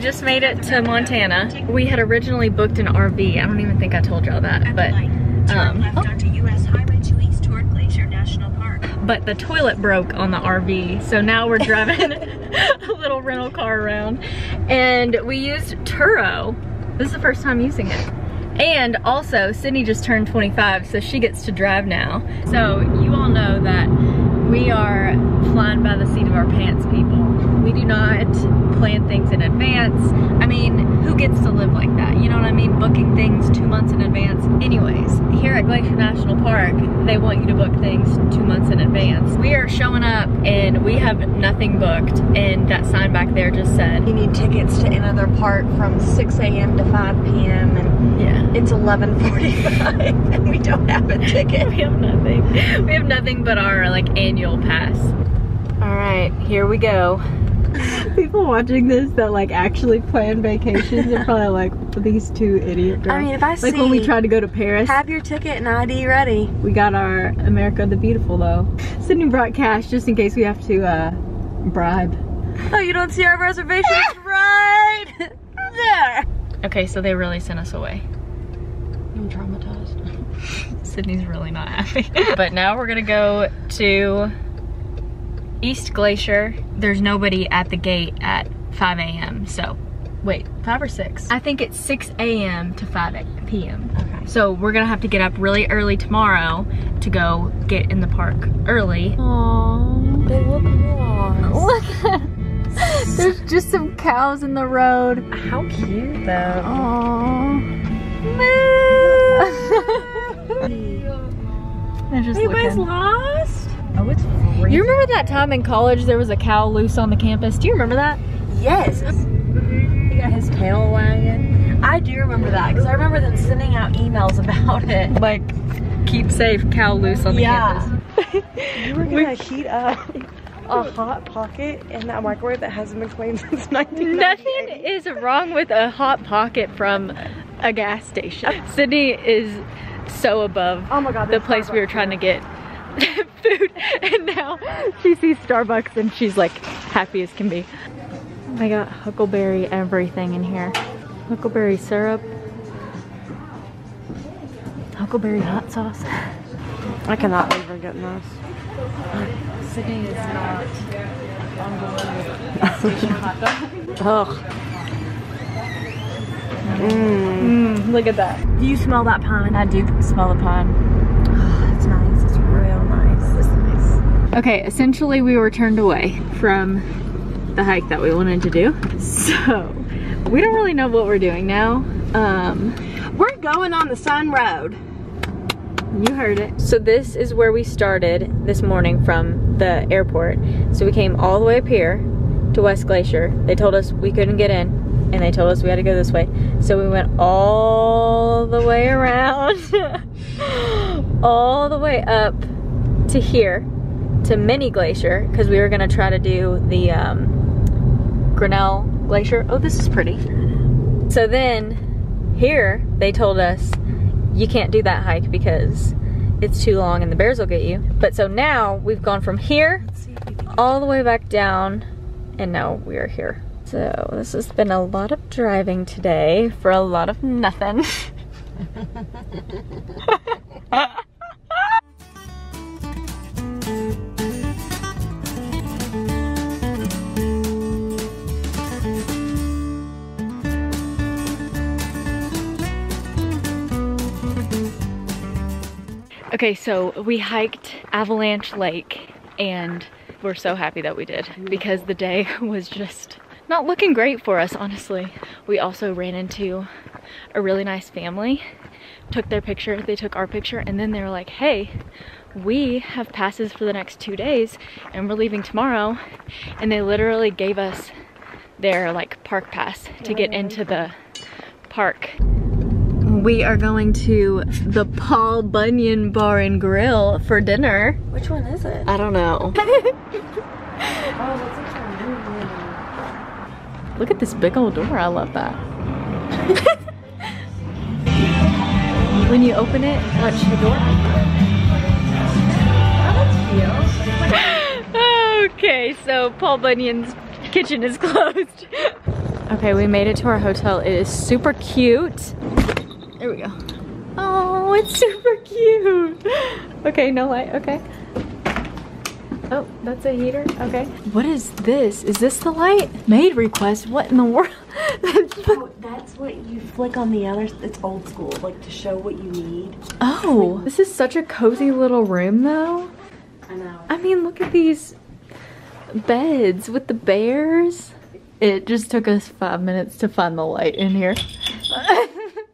just made it to Montana. We had originally booked an RV. I don't even think I told y'all that, but um, oh. but the toilet broke on the RV. So now we're driving a little rental car around. And we used Turo. This is the first time using it. And also, Sydney just turned 25, so she gets to drive now. So you all know that we are flying by the seat of our pants people. We do not plan things in advance. I mean, who gets to live like that? You know what I mean? Booking things two months in advance. Anyways, here at Glacier National Park, they want you to book things two months in advance. We are showing up and we have nothing booked and that sign back there just said, You need tickets to another park from 6 a.m. to 5 p.m. and yeah. it's 11.45 and we don't have a ticket. We have nothing. We have nothing but our like annual pass. All right, here we go. People watching this that like actually plan vacations are probably like these two idiot girls. I mean, if I like when we tried to go to Paris, Have your ticket and ID ready. we got our America the Beautiful though. Sydney brought cash just in case we have to uh, bribe. Oh, you don't see our reservations right there. Okay, so they really sent us away. I'm traumatized. Sydney's really not happy. but now we're gonna go to East Glacier. There's nobody at the gate at 5 a.m. So, wait, 5 or 6? I think it's 6 a.m. to 5 p.m. Okay. So we're gonna have to get up really early tomorrow to go get in the park early. Aww. They look lost. Look There's just some cows in the road. How cute though. Aww. They're just Anybody's looking. lost? Oh. You remember that time in college there was a cow loose on the campus? Do you remember that? Yes. He got his tail wagging. I do remember that because I remember them sending out emails about it. Like, keep safe, cow loose on the Yeah. campus. You were gonna heat up a hot pocket in that microwave that hasn't been cleaned since 1998. Nothing is wrong with a hot pocket from a gas station. Sydney is so above Oh my god, the place we were trying to get food and now she sees Starbucks and she's like happy as can be. I got huckleberry everything in here. Huckleberry syrup. Huckleberry hot sauce. I cannot believe we're getting this. Sydney is not on board with hot dog. Ugh. Mmm. Mm, look at that. Do you smell that pine? I do smell the pine. It's nice. It's real nice. It's nice. Okay, essentially we were turned away from the hike that we wanted to do. So, we don't really know what we're doing now. Um, We're going on the Sun Road. you heard it. So this is where we started this morning from the airport. So we came all the way up here to West Glacier. They told us we couldn't get in and they told us we had to go this way. So we went all the way around, all the way up to here, to Many Glacier, because we were gonna try to do the um, Grinnell Glacier. Oh, this is pretty. So then here they told us you can't do that hike because it's too long and the bears will get you. But so now we've gone from here all the way back down and now we are here. So this has been a lot of driving today for a lot of nothing. Okay, so we hiked Avalanche Lake and we're so happy that we did because the day was just not looking great for us, honestly. We also ran into a really nice family, took their picture, they took our picture, and then they were like, hey, we have passes for the next two days and we're leaving tomorrow. And they literally gave us their like park pass to get into the park. We are going to the Paul Bunyan Bar and Grill for dinner. Which one is it? I don't know. Oh, that's actually really Look at this big old door. I love that. when you open it, watch the door. okay, so Paul Bunyan's kitchen is closed. Okay, we made it to our hotel. It is super cute. There we go. Oh, it's super cute. Okay, no light, okay. Oh, that's a heater, okay. What is this? Is this the light? Maid request, what in the world? Oh, that's what you flick on the other. It's old school, like to show what you need. oh, this is such a cozy little room though. I know. I mean, look at these beds with the bears. It just took us five minutes to find the light in here.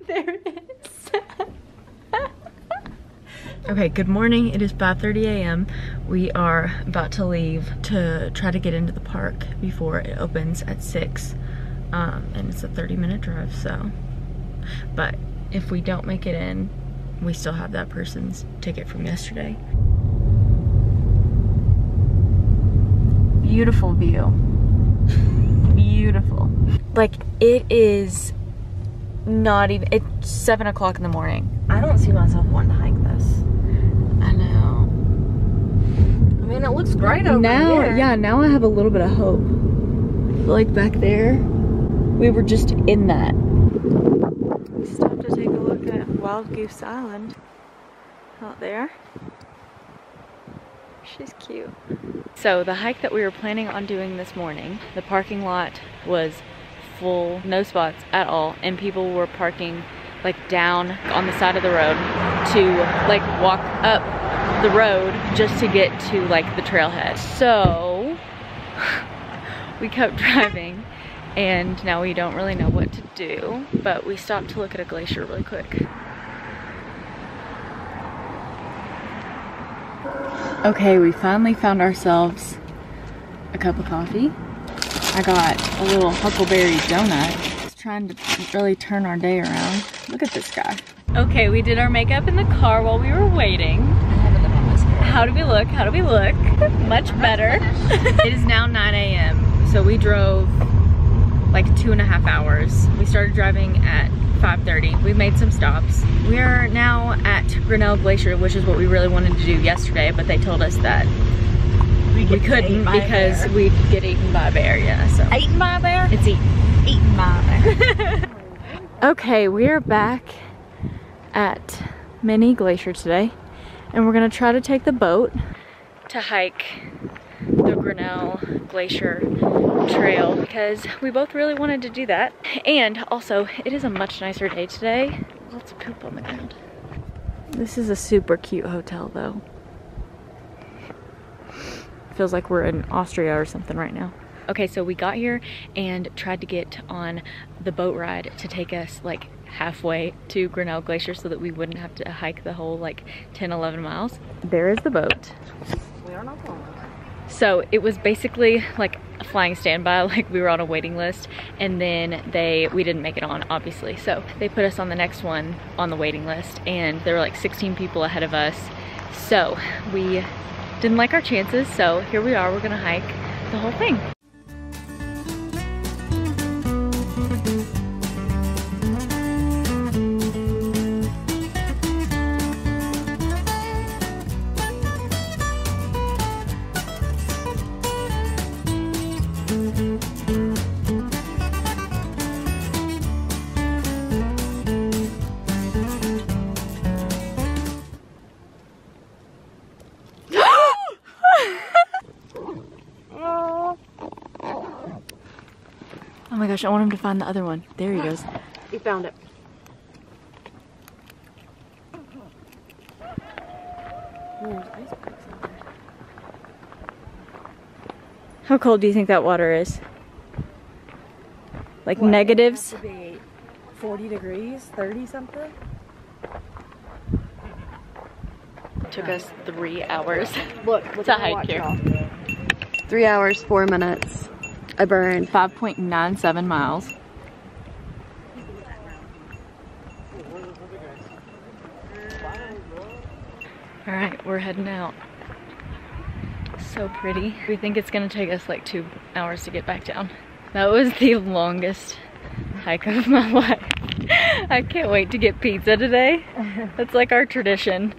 there it is. Okay, good morning. It is 5.30 a.m. We are about to leave to try to get into the park before it opens at 6. Um, and it's a 30 minute drive, so. But if we don't make it in, we still have that person's ticket from yesterday. beautiful view. beautiful. Like it is not even, it's seven o'clock in the morning. I don't see myself wanting to hike this. I know. I mean, it looks great over now, here. yeah, now I have a little bit of hope. Like back there, we were just in that. We stopped to take a look at Wild Goose Island out there. She's cute. So the hike that we were planning on doing this morning, the parking lot was full, no spots at all, and people were parking like down on the side of the road to like walk up the road just to get to like the trailhead. So we kept driving and now we don't really know what to do, but we stopped to look at a glacier really quick. Okay, we finally found ourselves a cup of coffee. I got a little Huckleberry donut. Just trying to really turn our day around. Look at this guy. Okay, we did our makeup in the car while we were waiting. How do we look? How do we look? Much better. it is now 9 a.m. So we drove like two and a half hours. We started driving at 5.30. We made some stops. We are now at Grinnell Glacier, which is what we really wanted to do yesterday, but they told us that we, couldn't eaten by a because we'd get eaten by a bear, yeah, so. Eaten by a bear? It's eaten. Eaten by a bear. Okay, we are back at Many Glacier today, and we're gonna try to take the boat to hike the Grinnell Glacier Trail because we both really wanted to do that. And also, it is a much nicer day today. Lots of poop on the ground. This is a super cute hotel though. Feels like we're in Austria or something right now. Okay, so we got here and tried to get on the boat ride to take us like halfway to Grinnell Glacier so that we wouldn't have to hike the whole like 10, 11 miles. There is the boat. we are not going. So it was basically like a flying standby, like we were on a waiting list and then they, we didn't make it on obviously. So they put us on the next one on the waiting list and there were like 16 people ahead of us. So we didn't like our chances. So here we are, we're gonna hike the whole thing. Gosh, I want him to find the other one. There he goes. He found it. How cold do you think that water is? Like negatives? Have to be 40 degrees, 30 something. Took us three hours. Look, look To hike here. Three hours, four minutes. I burned. 5.97 miles. All right, we're heading out. So pretty. We think it's gonna take us like two hours to get back down. That was the longest hike of my life. I can't wait to get pizza today. That's like our tradition.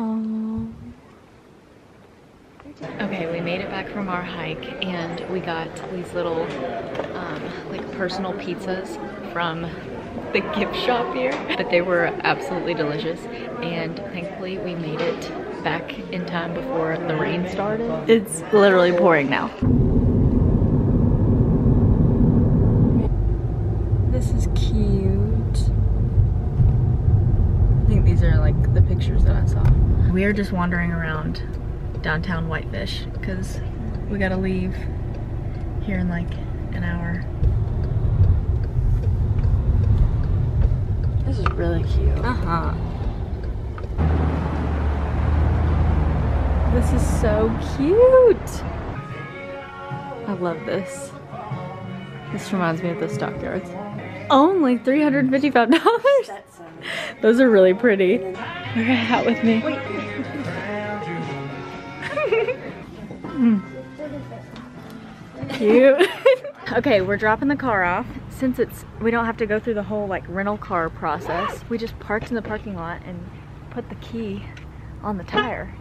Oh. Okay, we made it back from our hike and we got these little um, like personal pizzas from the gift shop here. But they were absolutely delicious and thankfully we made it back in time before the rain started. It's literally pouring now. This is cute. I think these are like the pictures that I saw. We are just wandering around downtown Whitefish because we gotta leave here in like an hour. This is really cute. Uh-huh. This is so cute. I love this. This reminds me of the stockyards. Only $355. Those are really pretty. Wear a hat with me. Mm. Cute. okay, we're dropping the car off. Since it's we don't have to go through the whole like rental car process, we just parked in the parking lot and put the key on the tire.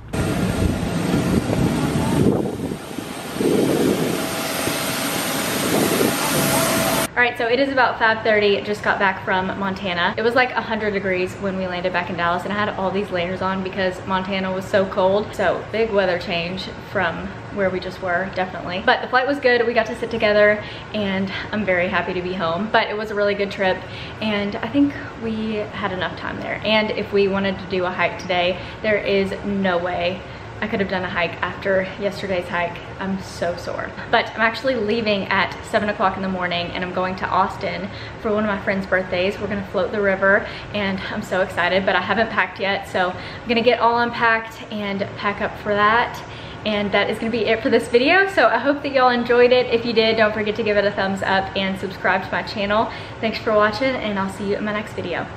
All right, so it is about 5.30, just got back from Montana. It was like 100 degrees when we landed back in Dallas and I had all these layers on because Montana was so cold. So big weather change from where we just were, definitely. But the flight was good, we got to sit together and I'm very happy to be home. But it was a really good trip and I think we had enough time there. And if we wanted to do a hike today, there is no way I could have done a hike after yesterday's hike. I'm so sore. But I'm actually leaving at seven o'clock in the morning and I'm going to Austin for one of my friend's birthdays. We're gonna float the river and I'm so excited, but I haven't packed yet. So I'm gonna get all unpacked and pack up for that. And that is gonna be it for this video. So I hope that y'all enjoyed it. If you did, don't forget to give it a thumbs up and subscribe to my channel. Thanks for watching and I'll see you in my next video.